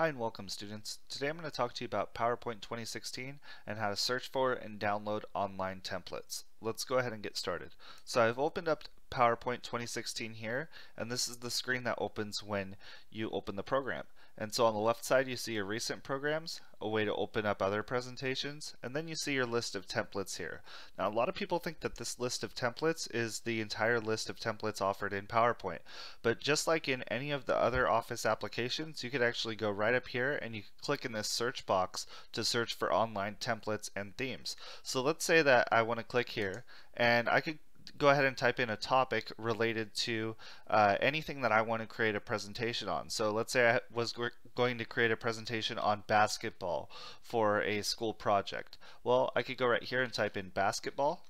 Hi and welcome students. Today I'm going to talk to you about PowerPoint 2016 and how to search for and download online templates. Let's go ahead and get started. So I've opened up PowerPoint 2016 here and this is the screen that opens when you open the program. And so on the left side you see your recent programs, a way to open up other presentations, and then you see your list of templates here. Now a lot of people think that this list of templates is the entire list of templates offered in PowerPoint, but just like in any of the other Office applications, you could actually go right up here and you click in this search box to search for online templates and themes. So let's say that I want to click here and I could go ahead and type in a topic related to uh, anything that I want to create a presentation on. So let's say I was going to create a presentation on basketball for a school project. Well, I could go right here and type in basketball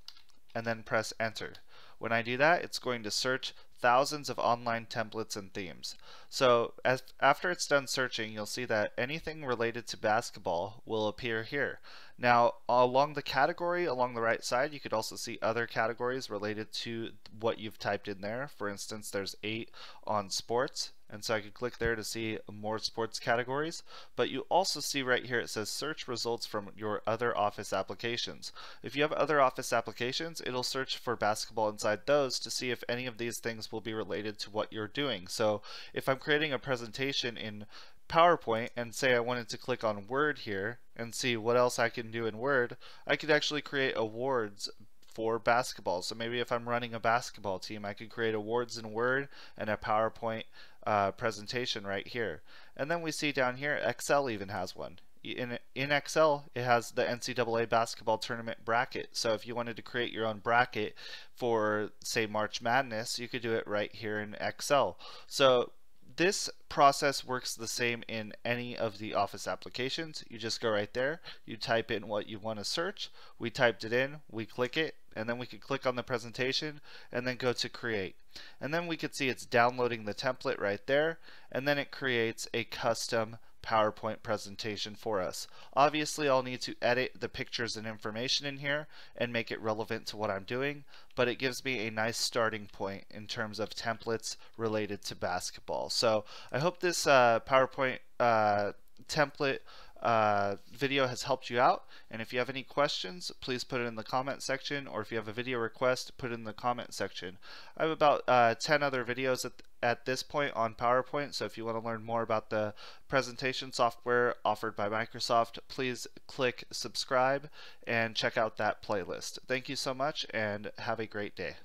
and then press enter. When I do that, it's going to search thousands of online templates and themes. So as, after it's done searching, you'll see that anything related to basketball will appear here. Now, along the category, along the right side, you could also see other categories related to what you've typed in there. For instance, there's eight on sports, and so I could click there to see more sports categories. But you also see right here it says search results from your other Office applications. If you have other Office applications, it'll search for basketball inside those to see if any of these things will be related to what you're doing. So if I'm creating a presentation in PowerPoint and say I wanted to click on Word here and see what else I can do in Word, I could actually create awards for basketball. So maybe if I'm running a basketball team, I could create awards in Word and a PowerPoint uh, presentation right here. And then we see down here, Excel even has one. In, in Excel, it has the NCAA basketball tournament bracket. So if you wanted to create your own bracket for, say, March Madness, you could do it right here in Excel. So this process works the same in any of the Office applications. You just go right there, you type in what you want to search, we typed it in, we click it, and then we could click on the presentation and then go to create. And then we could see it's downloading the template right there, and then it creates a custom PowerPoint presentation for us. Obviously I'll need to edit the pictures and information in here and make it relevant to what I'm doing, but it gives me a nice starting point in terms of templates related to basketball. So I hope this uh, PowerPoint uh, template uh, video has helped you out. And if you have any questions, please put it in the comment section, or if you have a video request, put it in the comment section. I have about uh, 10 other videos at, at this point on PowerPoint, so if you want to learn more about the presentation software offered by Microsoft, please click subscribe and check out that playlist. Thank you so much, and have a great day.